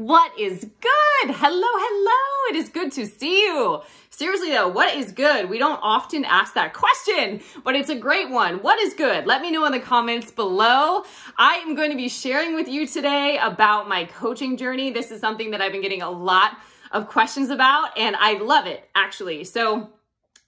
What is good? Hello, hello. It is good to see you. Seriously though, what is good? We don't often ask that question, but it's a great one. What is good? Let me know in the comments below. I am going to be sharing with you today about my coaching journey. This is something that I've been getting a lot of questions about and I love it actually. So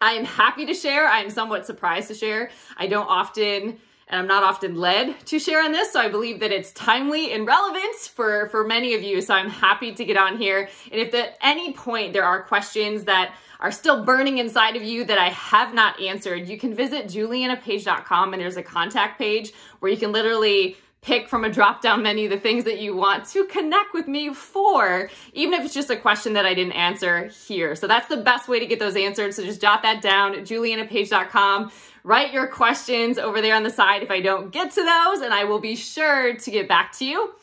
I am happy to share. I am somewhat surprised to share. I don't often and I'm not often led to share on this, so I believe that it's timely and relevant for, for many of you, so I'm happy to get on here. And if at any point there are questions that are still burning inside of you that I have not answered, you can visit julianapage.com and there's a contact page where you can literally pick from a drop down menu the things that you want to connect with me for, even if it's just a question that I didn't answer here. So that's the best way to get those answered. So just jot that down, julianapage.com. Write your questions over there on the side if I don't get to those, and I will be sure to get back to you.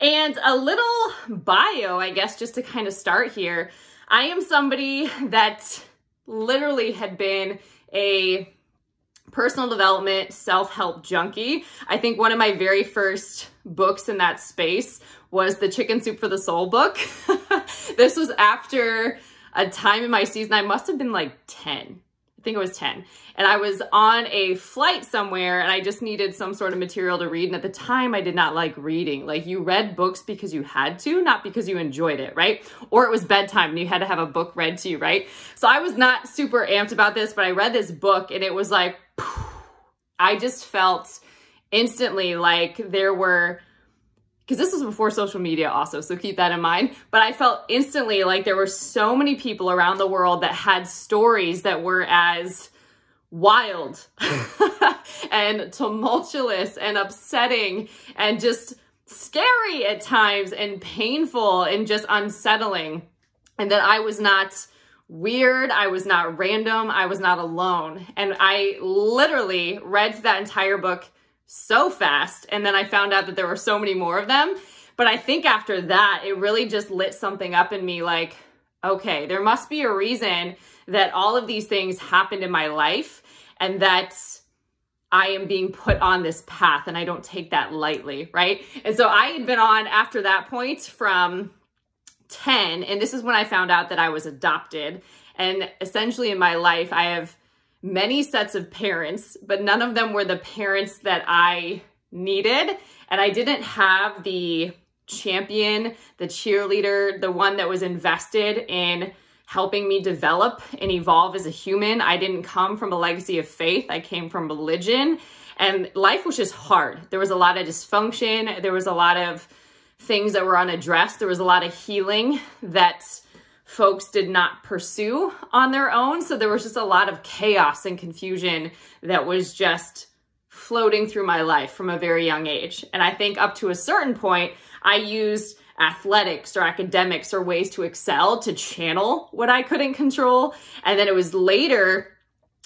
And a little bio, I guess, just to kind of start here. I am somebody that literally had been a personal development, self-help junkie. I think one of my very first books in that space was the Chicken Soup for the Soul book. this was after a time in my season, I must have been like 10. I think it was 10. And I was on a flight somewhere and I just needed some sort of material to read. And at the time, I did not like reading. Like you read books because you had to, not because you enjoyed it, right? Or it was bedtime and you had to have a book read to you, right? So I was not super amped about this, but I read this book and it was like, I just felt instantly like there were because this was before social media also, so keep that in mind. But I felt instantly like there were so many people around the world that had stories that were as wild and tumultuous and upsetting and just scary at times and painful and just unsettling. And that I was not weird, I was not random, I was not alone. And I literally read that entire book so fast. And then I found out that there were so many more of them. But I think after that, it really just lit something up in me like, okay, there must be a reason that all of these things happened in my life and that I am being put on this path and I don't take that lightly, right? And so I had been on after that point from 10, and this is when I found out that I was adopted. And essentially in my life, I have many sets of parents, but none of them were the parents that I needed. And I didn't have the champion, the cheerleader, the one that was invested in helping me develop and evolve as a human. I didn't come from a legacy of faith. I came from religion and life was just hard. There was a lot of dysfunction. There was a lot of things that were unaddressed. There was a lot of healing that folks did not pursue on their own. So there was just a lot of chaos and confusion that was just floating through my life from a very young age. And I think up to a certain point, I used athletics or academics or ways to excel to channel what I couldn't control. And then it was later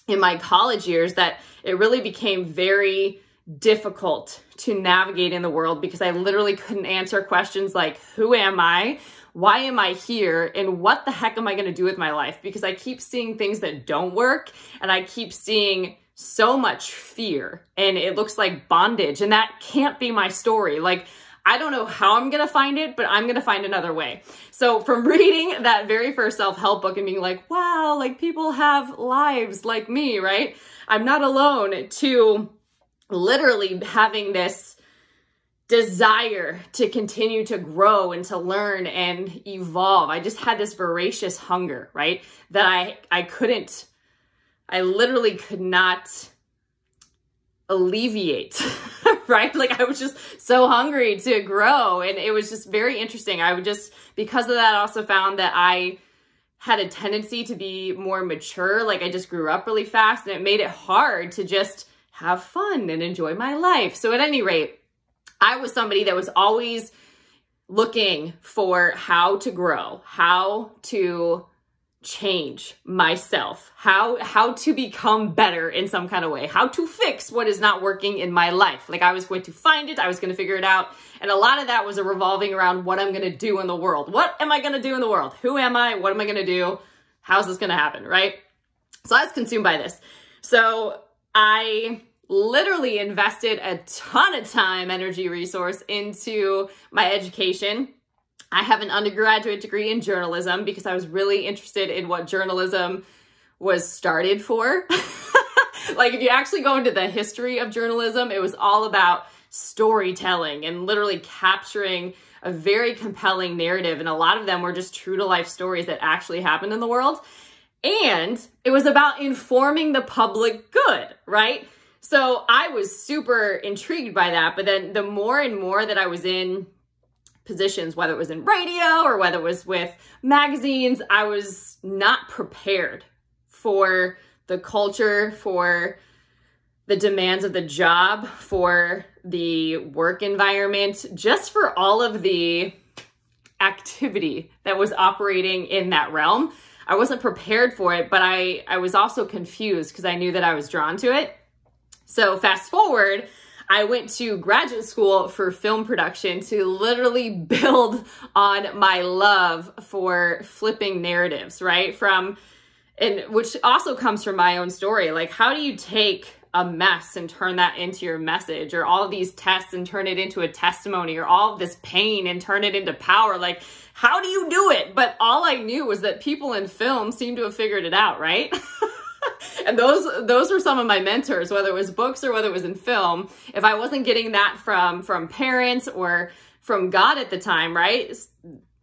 in my college years that it really became very difficult to navigate in the world because I literally couldn't answer questions like, who am I? Why am I here and what the heck am I going to do with my life? Because I keep seeing things that don't work and I keep seeing so much fear and it looks like bondage and that can't be my story. Like, I don't know how I'm going to find it, but I'm going to find another way. So from reading that very first self-help book and being like, wow, like people have lives like me, right? I'm not alone to literally having this desire to continue to grow and to learn and evolve. I just had this voracious hunger, right? That I I couldn't I literally could not alleviate, right? Like I was just so hungry to grow and it was just very interesting. I would just because of that also found that I had a tendency to be more mature. Like I just grew up really fast and it made it hard to just have fun and enjoy my life. So at any rate, I was somebody that was always looking for how to grow, how to change myself, how how to become better in some kind of way, how to fix what is not working in my life. Like I was going to find it, I was going to figure it out, and a lot of that was a revolving around what I'm going to do in the world. What am I going to do in the world? Who am I? What am I going to do? How's this going to happen, right? So I was consumed by this. So I literally invested a ton of time, energy, resource into my education. I have an undergraduate degree in journalism because I was really interested in what journalism was started for. like if you actually go into the history of journalism, it was all about storytelling and literally capturing a very compelling narrative. And a lot of them were just true to life stories that actually happened in the world. And it was about informing the public good, right? So I was super intrigued by that. But then the more and more that I was in positions, whether it was in radio or whether it was with magazines, I was not prepared for the culture, for the demands of the job, for the work environment, just for all of the activity that was operating in that realm. I wasn't prepared for it, but I, I was also confused because I knew that I was drawn to it. So fast forward, I went to graduate school for film production to literally build on my love for flipping narratives, right? From and which also comes from my own story. Like how do you take a mess and turn that into your message or all these tests and turn it into a testimony or all this pain and turn it into power? Like how do you do it? But all I knew was that people in film seem to have figured it out, right? and those those were some of my mentors whether it was books or whether it was in film. If i wasn't getting that from from parents or from god at the time right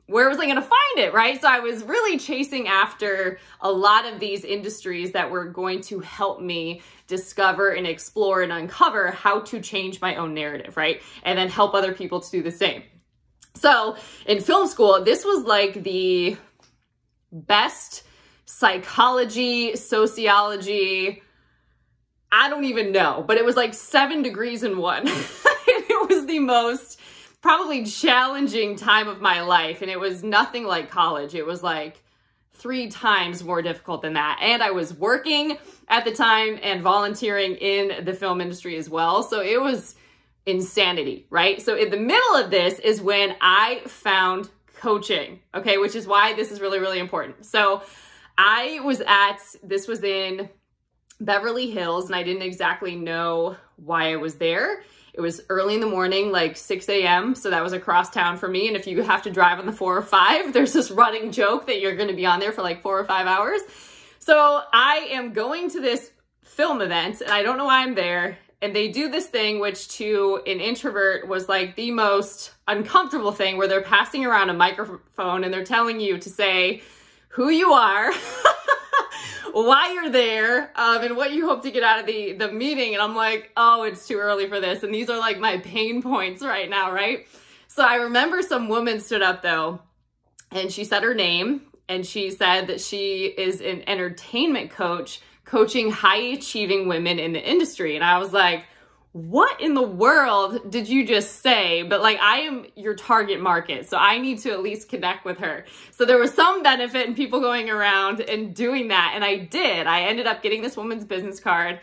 where was i going to find it right? So i was really chasing after a lot of these industries that were going to help me discover and explore and uncover how to change my own narrative right? And then help other people to do the same. So in film school this was like the best psychology, sociology. I don't even know, but it was like seven degrees in one. it was the most probably challenging time of my life. And it was nothing like college. It was like three times more difficult than that. And I was working at the time and volunteering in the film industry as well. So it was insanity, right? So in the middle of this is when I found coaching, okay, which is why this is really, really important. So I was at, this was in Beverly Hills, and I didn't exactly know why I was there. It was early in the morning, like 6 a.m., so that was across town for me. And if you have to drive on the four or five, there's this running joke that you're gonna be on there for like four or five hours. So I am going to this film event, and I don't know why I'm there. And they do this thing, which to an introvert was like the most uncomfortable thing, where they're passing around a microphone and they're telling you to say, who you are, why you're there, um, and what you hope to get out of the, the meeting. And I'm like, oh, it's too early for this. And these are like my pain points right now, right? So I remember some woman stood up though, and she said her name, and she said that she is an entertainment coach coaching high achieving women in the industry. And I was like, what in the world did you just say? But like, I am your target market, so I need to at least connect with her. So there was some benefit in people going around and doing that, and I did. I ended up getting this woman's business card,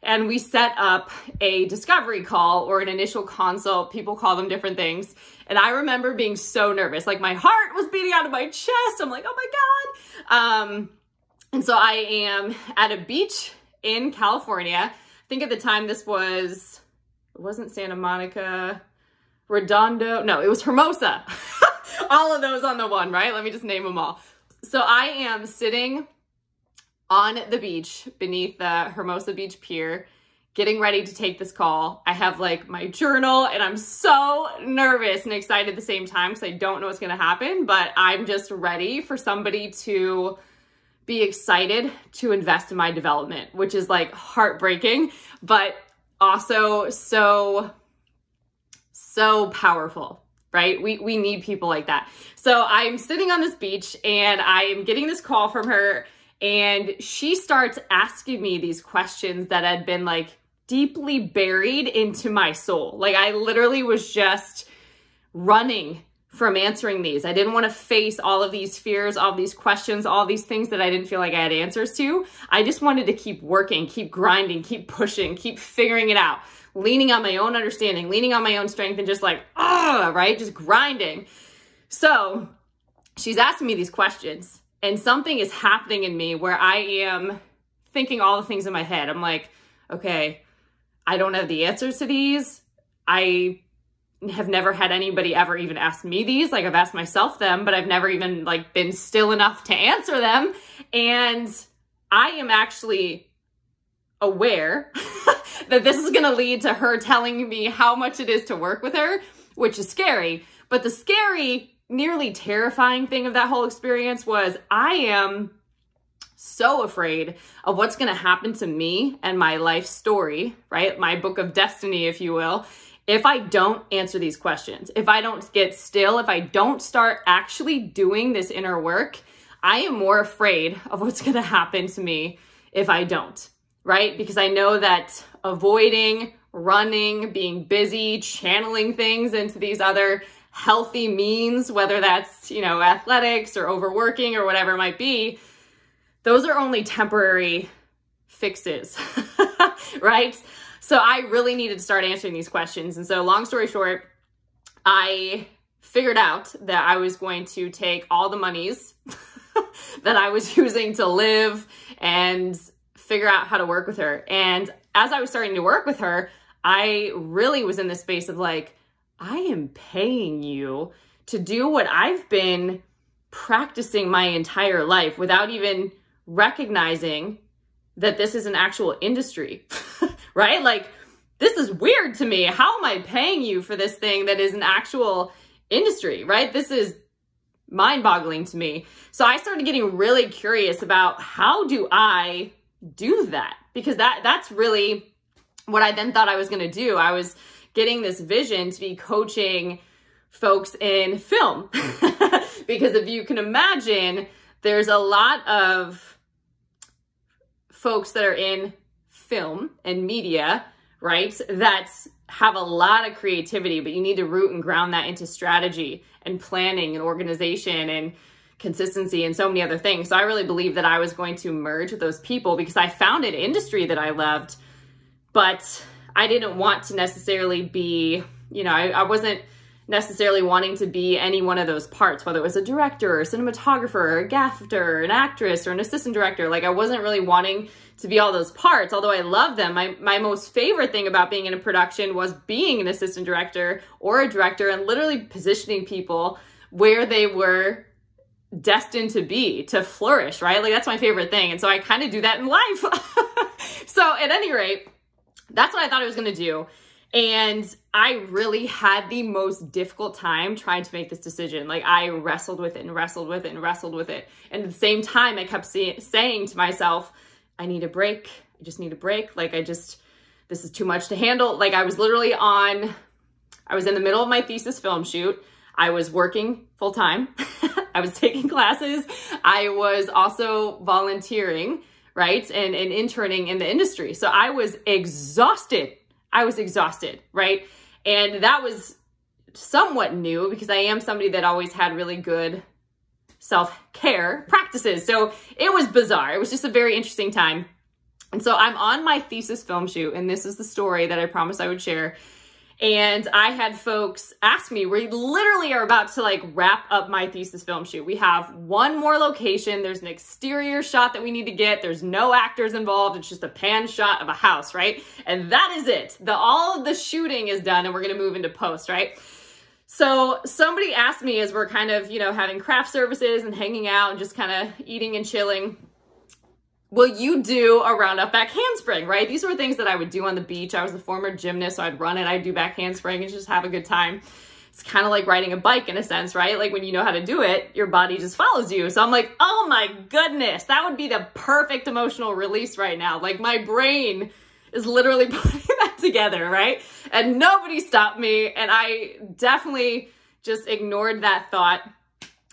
and we set up a discovery call or an initial consult. People call them different things. And I remember being so nervous. Like, my heart was beating out of my chest. I'm like, oh my God. Um, and so I am at a beach in California think at the time this was, it wasn't Santa Monica, Redondo. No, it was Hermosa. all of those on the one, right? Let me just name them all. So I am sitting on the beach beneath the Hermosa Beach Pier, getting ready to take this call. I have like my journal and I'm so nervous and excited at the same time because I don't know what's going to happen, but I'm just ready for somebody to be excited to invest in my development, which is like heartbreaking, but also so, so powerful, right? We, we need people like that. So I'm sitting on this beach and I'm getting this call from her and she starts asking me these questions that had been like deeply buried into my soul. Like I literally was just running from answering these. I didn't want to face all of these fears, all these questions, all these things that I didn't feel like I had answers to. I just wanted to keep working, keep grinding, keep pushing, keep figuring it out, leaning on my own understanding, leaning on my own strength and just like, ah, right? Just grinding. So she's asking me these questions and something is happening in me where I am thinking all the things in my head. I'm like, okay, I don't have the answers to these. I have never had anybody ever even ask me these. Like I've asked myself them, but I've never even like been still enough to answer them. And I am actually aware that this is going to lead to her telling me how much it is to work with her, which is scary. But the scary, nearly terrifying thing of that whole experience was I am so afraid of what's going to happen to me and my life story, right? My book of destiny, if you will, if I don't answer these questions, if I don't get still, if I don't start actually doing this inner work, I am more afraid of what's going to happen to me if I don't, right? Because I know that avoiding, running, being busy, channeling things into these other healthy means, whether that's, you know, athletics or overworking or whatever it might be, those are only temporary fixes, right? So I really needed to start answering these questions. And so long story short, I figured out that I was going to take all the monies that I was using to live and figure out how to work with her. And as I was starting to work with her, I really was in the space of like, I am paying you to do what I've been practicing my entire life without even recognizing that this is an actual industry, right? Like, this is weird to me. How am I paying you for this thing that is an actual industry, right? This is mind boggling to me. So I started getting really curious about how do I do that? Because that that's really what I then thought I was going to do. I was getting this vision to be coaching folks in film. because if you can imagine, there's a lot of folks that are in film and media, right? That have a lot of creativity, but you need to root and ground that into strategy and planning and organization and consistency and so many other things. So I really believe that I was going to merge with those people because I found an industry that I loved, but I didn't want to necessarily be, you know, I, I wasn't necessarily wanting to be any one of those parts, whether it was a director or a cinematographer or a gaffer or an actress or an assistant director. Like I wasn't really wanting to be all those parts, although I love them. My, my most favorite thing about being in a production was being an assistant director or a director and literally positioning people where they were destined to be, to flourish, right? Like that's my favorite thing. And so I kind of do that in life. so at any rate, that's what I thought I was going to do. And I really had the most difficult time trying to make this decision. Like I wrestled with it and wrestled with it and wrestled with it. And at the same time, I kept say- saying to myself, I need a break. I just need a break. Like I just, this is too much to handle. Like I was literally on, I was in the middle of my thesis film shoot. I was working full time. I was taking classes. I was also volunteering, right? And, and interning in the industry. So I was exhausted I was exhausted, right? And that was somewhat new because I am somebody that always had really good self-care practices. So it was bizarre. It was just a very interesting time. And so I'm on my thesis film shoot, and this is the story that I promised I would share. And I had folks ask me, we literally are about to like wrap up my thesis film shoot. We have one more location. There's an exterior shot that we need to get. There's no actors involved. It's just a pan shot of a house, right? And that is it. The all of the shooting is done and we're going to move into post, right? So somebody asked me as we're kind of, you know, having craft services and hanging out and just kind of eating and chilling will you do a roundup back handspring, right? These were things that I would do on the beach. I was a former gymnast, so I'd run it, I'd do back handspring and just have a good time. It's kind of like riding a bike in a sense, right? Like when you know how to do it, your body just follows you. So I'm like, oh my goodness, that would be the perfect emotional release right now. Like my brain is literally putting that together, right? And nobody stopped me. And I definitely just ignored that thought.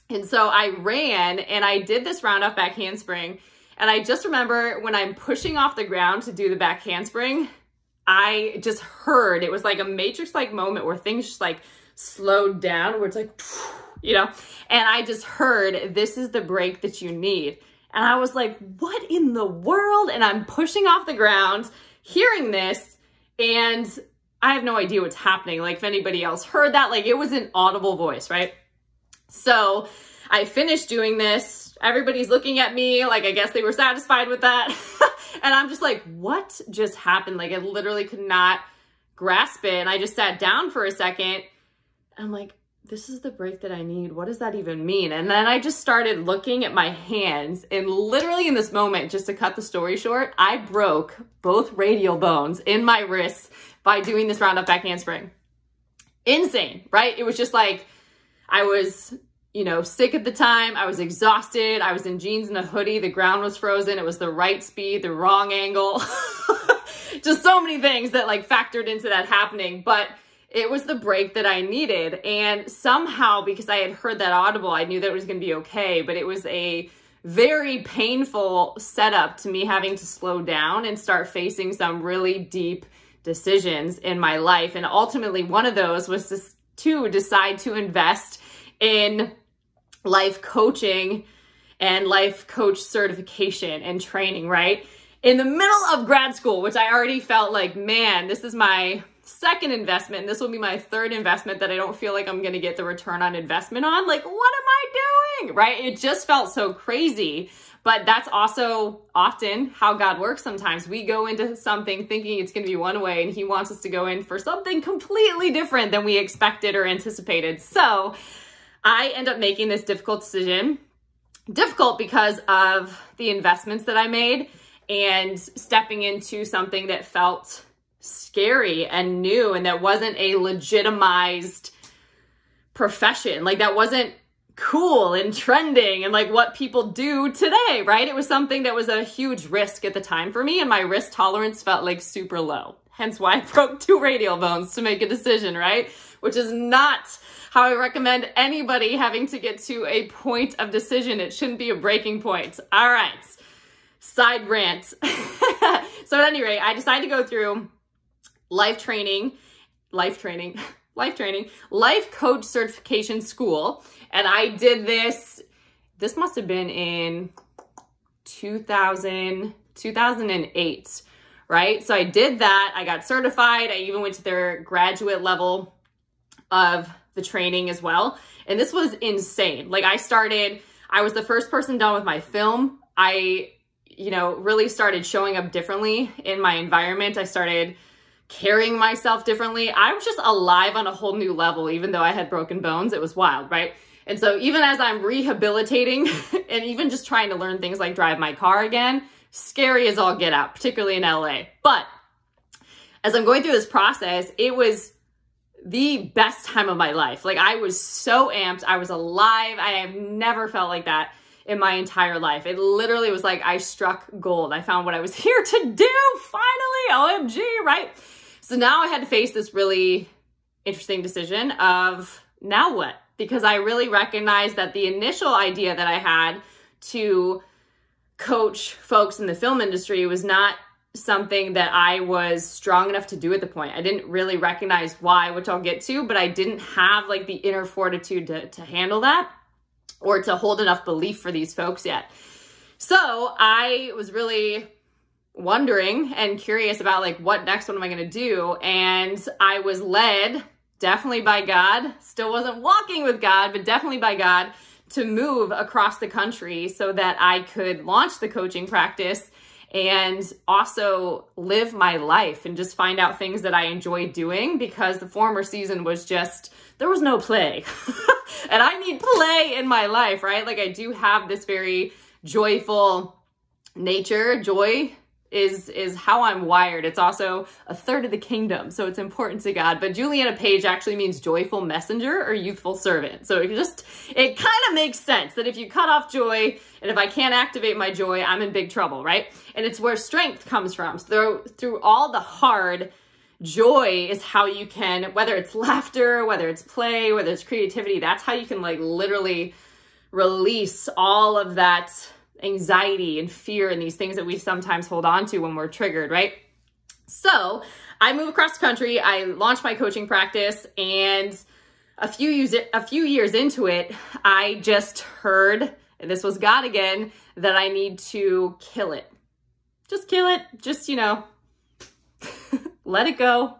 And so I ran and I did this roundup back handspring and I just remember when I'm pushing off the ground to do the back handspring, I just heard, it was like a matrix-like moment where things just like slowed down, where it's like, you know, and I just heard, this is the break that you need. And I was like, what in the world? And I'm pushing off the ground, hearing this, and I have no idea what's happening. Like if anybody else heard that, like it was an audible voice, right? So I finished doing this. Everybody's looking at me like I guess they were satisfied with that. and I'm just like, what just happened? Like I literally could not grasp it. And I just sat down for a second I'm like, this is the break that I need. What does that even mean? And then I just started looking at my hands and literally in this moment, just to cut the story short, I broke both radial bones in my wrists by doing this round up back handspring. Insane, right? It was just like, I was, you know, sick at the time. I was exhausted. I was in jeans and a hoodie. The ground was frozen. It was the right speed, the wrong angle. just so many things that like factored into that happening. But it was the break that I needed. And somehow, because I had heard that audible, I knew that it was going to be okay. But it was a very painful setup to me having to slow down and start facing some really deep decisions in my life. And ultimately, one of those was to, to decide to invest in life coaching and life coach certification and training, right? In the middle of grad school, which I already felt like, man, this is my second investment. This will be my third investment that I don't feel like I'm going to get the return on investment on. Like, what am I doing? Right? It just felt so crazy. But that's also often how God works sometimes. We go into something thinking it's going to be one way, and He wants us to go in for something completely different than we expected or anticipated. So I end up making this difficult decision. Difficult because of the investments that I made and stepping into something that felt scary and new and that wasn't a legitimized profession. Like that wasn't cool and trending and like what people do today, right? It was something that was a huge risk at the time for me and my risk tolerance felt like super low. Hence why I broke two radial bones to make a decision, right? Which is not how I recommend anybody having to get to a point of decision. It shouldn't be a breaking point. All right. Side rant. so at any rate, I decided to go through life training, life training, life training, life coach certification school. And I did this, this must have been in 2000, 2008, right? So I did that. I got certified. I even went to their graduate level of the training as well. And this was insane. Like I started, I was the first person done with my film. I, you know, really started showing up differently in my environment. I started carrying myself differently. I was just alive on a whole new level, even though I had broken bones. It was wild, right? And so even as I'm rehabilitating and even just trying to learn things like drive my car again, scary as all get out, particularly in LA. But as I'm going through this process, it was the best time of my life. Like I was so amped. I was alive. I have never felt like that in my entire life. It literally was like I struck gold. I found what I was here to do. Finally, OMG, right? So now I had to face this really interesting decision of now what? Because I really recognized that the initial idea that I had to coach folks in the film industry was not something that I was strong enough to do at the point. I didn't really recognize why, which I'll get to, but I didn't have like the inner fortitude to, to handle that or to hold enough belief for these folks yet. So I was really wondering and curious about like what next what am i going to do? And i was led definitely by god. Still wasn't walking with god but definitely by god to move across the country so that i could launch the coaching practice and also live my life and just find out things that i enjoy doing because the former season was just there was no play. And i need play in my life right? Like i do have this very joyful nature joy is is how I'm wired. It's also a third of the kingdom, so it's important to God. But Juliana Page actually means joyful messenger or youthful servant. So it just it kind of makes sense that if you cut off joy and if I can't activate my joy, I'm in big trouble, right? And it's where strength comes from. So through all the hard joy is how you can whether it's laughter, whether it's play, whether it's creativity, that's how you can like literally release all of that anxiety and fear and these things that we sometimes hold on to when we're triggered, right? So I move across the country. I launch my coaching practice and a few years, a few years into it, I just heard, and this was God again, that I need to kill it. Just kill it. Just, you know, let it go.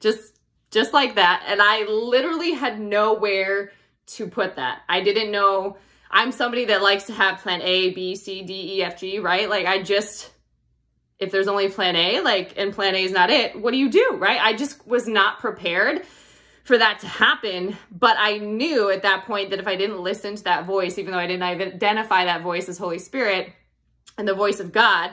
Just, just like that. And I literally had nowhere to put that. I didn't know I'm somebody that likes to have plan A, B, C, D, E, F, G, right? Like I just, if there's only plan A, like, and plan A is not it, what do you do, right? I just was not prepared for that to happen. But I knew at that point that if I didn't listen to that voice, even though I didn't identify that voice as Holy Spirit and the voice of God,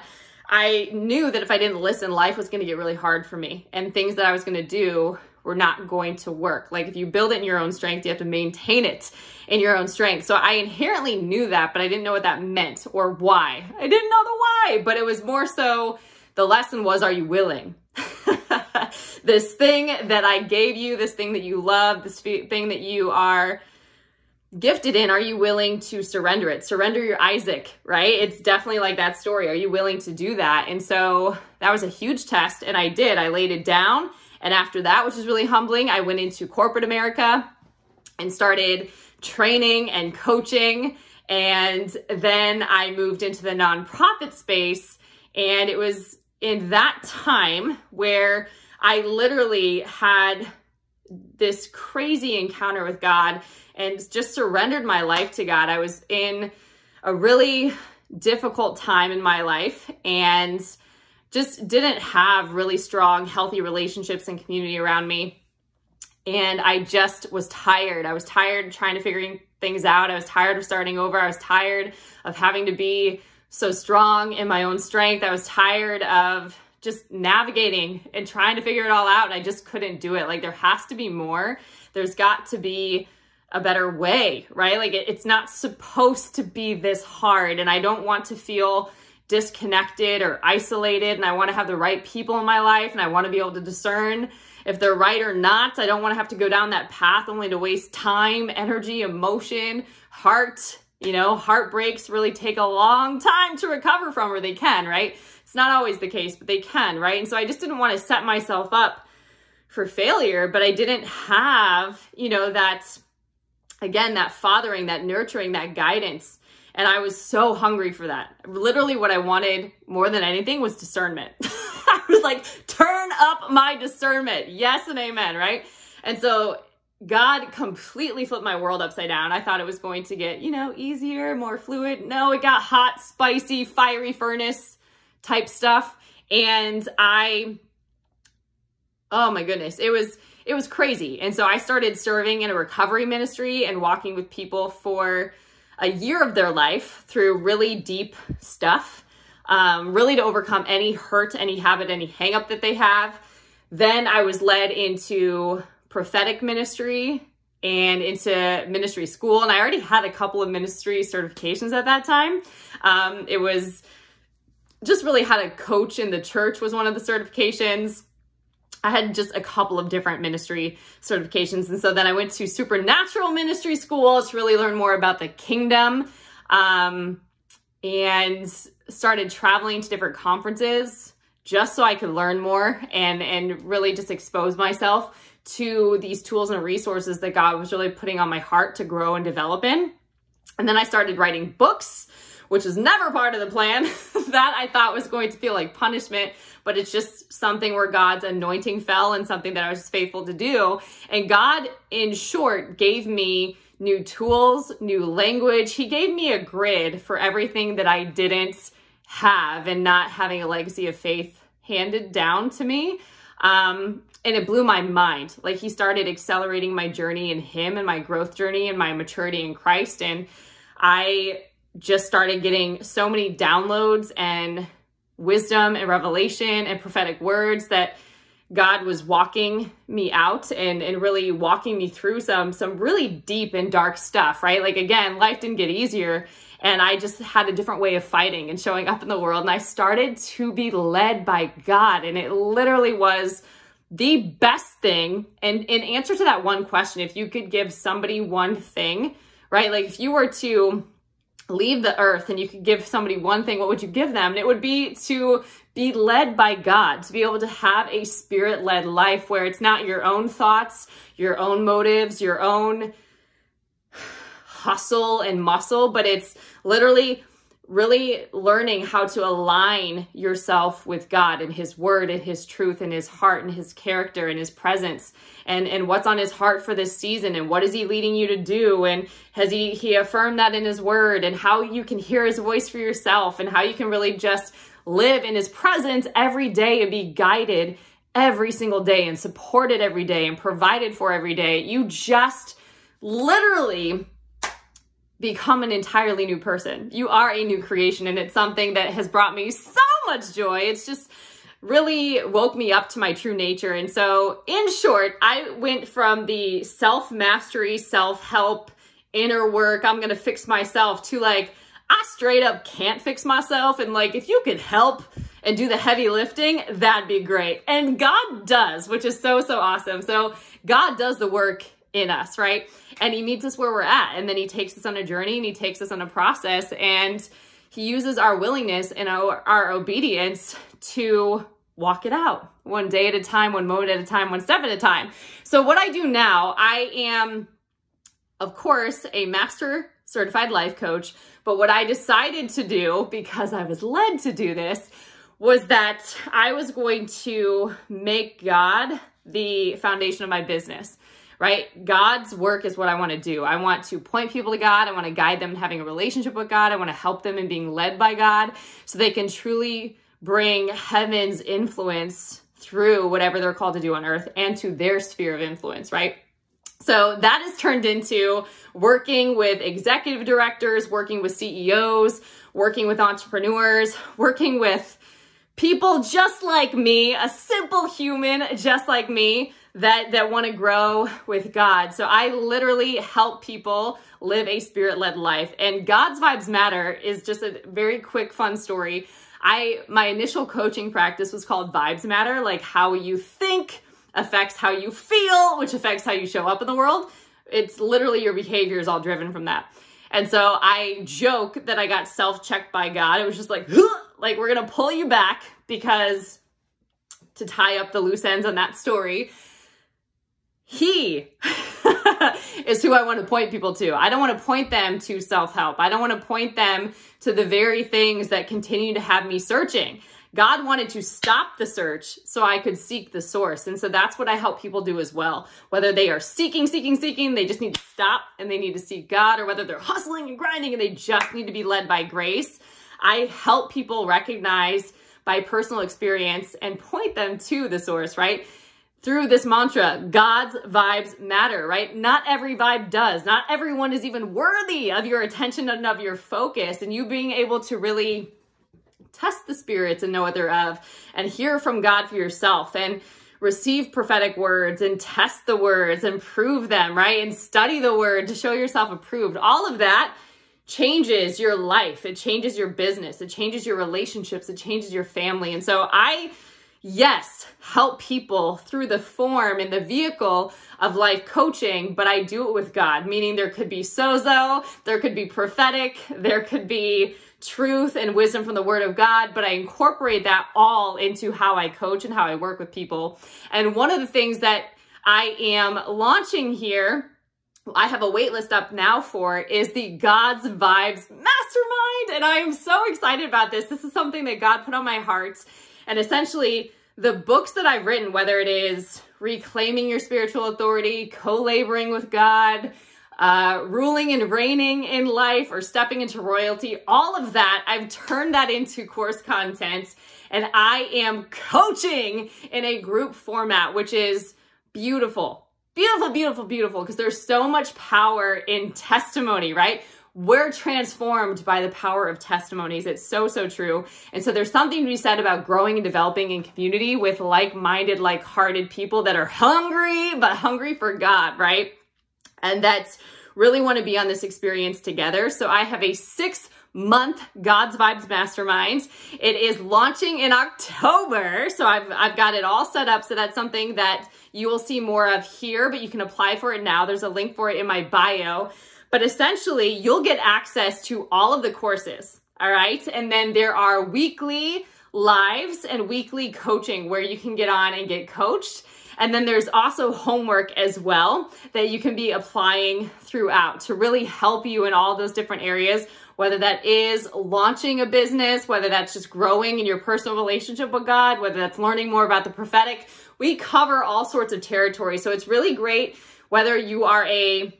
I knew that if I didn't listen, life was going to get really hard for me and things that I was going to do were not going to work. Like if you build it in your own strength, you have to maintain it in your own strength. So I inherently knew that, but I didn't know what that meant or why. I didn't know the why, but it was more so the lesson was, are you willing? this thing that I gave you, this thing that you love, this thing that you are gifted in, are you willing to surrender it? Surrender your Isaac, right? It's definitely like that story. Are you willing to do that? And so that was a huge test, and I did. I laid it down. And after that, which is really humbling, I went into corporate America and started training and coaching. And then I moved into the nonprofit space. And it was in that time where I literally had this crazy encounter with God and just surrendered my life to God. I was in a really difficult time in my life and just didn't have really strong, healthy relationships and community around me. And I just was tired. I was tired trying to figuring things out. I was tired of starting over. I was tired of having to be so strong in my own strength. I was tired of just navigating and trying to figure it all out. And I just couldn't do it. Like there has to be more. There's got to be a better way, right? Like it, it's not supposed to be this hard. And I don't want to feel disconnected or isolated. And I want to have the right people in my life. And I want to be able to discern if they're right or not. I don't want to have to go down that path only to waste time, energy, emotion, heart. You know, heartbreaks really take a long time to recover from, or they can, right? It's not always the case, but they can, right? And so I just didn't want to set myself up for failure, but I didn't have, you know, that again, that fathering, that nurturing, that guidance. And I was so hungry for that. Literally, what I wanted more than anything was discernment. I was like, turn up my discernment. Yes and amen, right? And so God completely flipped my world upside down. I thought it was going to get, you know, easier, more fluid. No, it got hot, spicy, fiery furnace type stuff. And I, oh my goodness, it was, it was crazy. And so I started serving in a recovery ministry and walking with people for a year of their life through really deep stuff, um, really to overcome any hurt, any habit, any hangup that they have. Then I was led into prophetic ministry and into ministry school. And I already had a couple of ministry certifications at that time. Um, it was just really how to coach in the church was one of the certifications. I had just a couple of different ministry certifications. And so then I went to supernatural ministry school to really learn more about the kingdom um, and started traveling to different conferences just so I could learn more and, and really just expose myself to these tools and resources that God was really putting on my heart to grow and develop in. And then I started writing books which is never part of the plan. that I thought was going to feel like punishment, but it's just something where God's anointing fell and something that I was faithful to do. And God, in short, gave me new tools, new language. He gave me a grid for everything that I didn't have and not having a legacy of faith handed down to me. Um, and it blew my mind. Like he started accelerating my journey in him and my growth journey and my maturity in Christ. And I just started getting so many downloads and wisdom and revelation and prophetic words that God was walking me out and, and really walking me through some some really deep and dark stuff, right? Like again, life didn't get easier and I just had a different way of fighting and showing up in the world and I started to be led by God and it literally was the best thing and in answer to that one question, if you could give somebody one thing, right? Like if you were to leave the earth and you could give somebody one thing, what would you give them? And it would be to be led by God, to be able to have a spirit led life where it's not your own thoughts, your own motives, your own hustle and muscle, but it's literally really learning how to align yourself with God and his word and his truth and his heart and his character and his presence and, and what's on his heart for this season and what is he leading you to do and has he, he affirmed that in his word and how you can hear his voice for yourself and how you can really just live in his presence every day and be guided every single day and supported every day and provided for every day. You just literally become an entirely new person. You are a new creation and it's something that has brought me so much joy. It's just really woke me up to my true nature. And so in short, I went from the self-mastery, self-help, inner work, I'm gonna fix myself to like, I straight up can't fix myself. And like, if you could help and do the heavy lifting, that'd be great. And God does, which is so, so awesome. So God does the work in us, right? And he meets us where we're at. And then he takes us on a journey and he takes us on a process and he uses our willingness and our, our obedience to walk it out one day at a time, one moment at a time, one step at a time. So what I do now, I am, of course, a master certified life coach. But what I decided to do, because I was led to do this, was that I was going to make God the foundation of my business right? God's work is what I want to do. I want to point people to God. I want to guide them in having a relationship with God. I want to help them in being led by God so they can truly bring heaven's influence through whatever they're called to do on earth and to their sphere of influence, right? So that has turned into working with executive directors, working with CEOs, working with entrepreneurs, working with people just like me, a simple human just like me that that want to grow with God. So I literally help people live a spirit-led life. And God's Vibes Matter is just a very quick fun story. I my initial coaching practice was called Vibes Matter, like how you think affects how you feel, which affects how you show up in the world. It's literally your behavior is all driven from that. And so I joke that I got self-checked by God. It was just like, like we're going to pull you back because to tie up the loose ends on that story, he is who I want to point people to. I don't want to point them to self-help. I don't want to point them to the very things that continue to have me searching. God wanted to stop the search so I could seek the source. And so that's what I help people do as well. Whether they are seeking, seeking, seeking, they just need to stop and they need to seek God, or whether they're hustling and grinding and they just need to be led by grace. I help people recognize by personal experience and point them to the source, right? Through this mantra, God's vibes matter, right? Not every vibe does. Not everyone is even worthy of your attention and of your focus and you being able to really test the spirits and know what they're of and hear from God for yourself and receive prophetic words and test the words and prove them, right? And study the word to show yourself approved. All of that changes your life. It changes your business. It changes your relationships. It changes your family. And so I yes, help people through the form and the vehicle of life coaching, but I do it with God, meaning there could be sozo, there could be prophetic, there could be truth and wisdom from the word of God, but I incorporate that all into how I coach and how I work with people. And one of the things that I am launching here I have a waitlist up now for is the God's Vibes Mastermind. And I am so excited about this. This is something that God put on my heart. And essentially, the books that I've written, whether it is Reclaiming Your Spiritual Authority, Co-Laboring with God, uh, ruling and reigning in life or stepping into royalty, all of that, I've turned that into course content and I am coaching in a group format, which is beautiful. Beautiful, beautiful, beautiful, because there's so much power in testimony, right? We're transformed by the power of testimonies. It's so, so true. And so there's something to be said about growing and developing in community with like-minded, like-hearted people that are hungry, but hungry for God, right? And that's really want to be on this experience together. So I have a six month God's Vibes Mastermind. It is launching in October. So I've, I've got it all set up. So that's something that you will see more of here, but you can apply for it now. There's a link for it in my bio. But essentially, you'll get access to all of the courses, all right? And then there are weekly lives and weekly coaching where you can get on and get coached. And then there's also homework as well that you can be applying throughout to really help you in all those different areas, whether that is launching a business, whether that's just growing in your personal relationship with God, whether that's learning more about the prophetic. We cover all sorts of territory. So it's really great whether you are a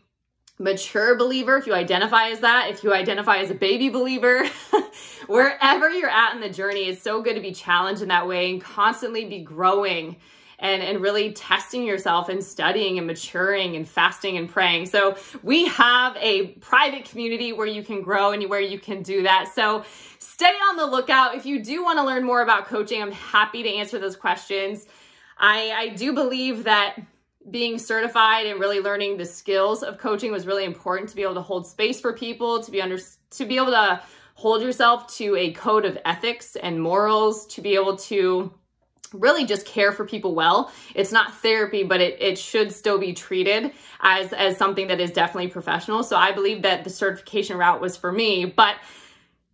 mature believer, if you identify as that, if you identify as a baby believer, wherever you're at in the journey, it's so good to be challenged in that way and constantly be growing and, and really testing yourself and studying and maturing and fasting and praying. So we have a private community where you can grow and where you can do that. So stay on the lookout. If you do want to learn more about coaching, I'm happy to answer those questions. I, I do believe that being certified and really learning the skills of coaching was really important to be able to hold space for people, to be under, to be able to hold yourself to a code of ethics and morals, to be able to really just care for people well. It's not therapy, but it, it should still be treated as, as something that is definitely professional. So I believe that the certification route was for me, but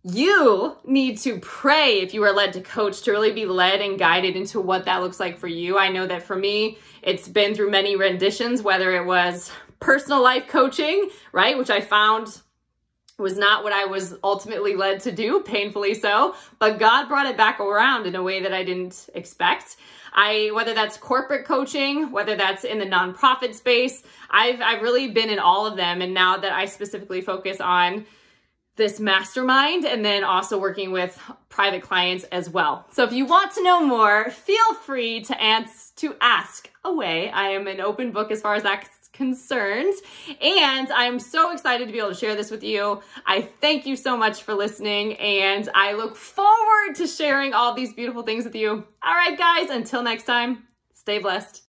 you need to pray if you are led to coach to really be led and guided into what that looks like for you. I know that for me, it's been through many renditions, whether it was personal life coaching, right, which I found was not what I was ultimately led to do, painfully so, but God brought it back around in a way that I didn't expect. I, whether that's corporate coaching, whether that's in the nonprofit space, I've, I've really been in all of them. And now that I specifically focus on this mastermind and then also working with private clients as well. So if you want to know more, feel free to, to ask away. I am an open book as far as that's concerned. And I'm so excited to be able to share this with you. I thank you so much for listening and I look forward to sharing all these beautiful things with you. All right, guys, until next time, stay blessed.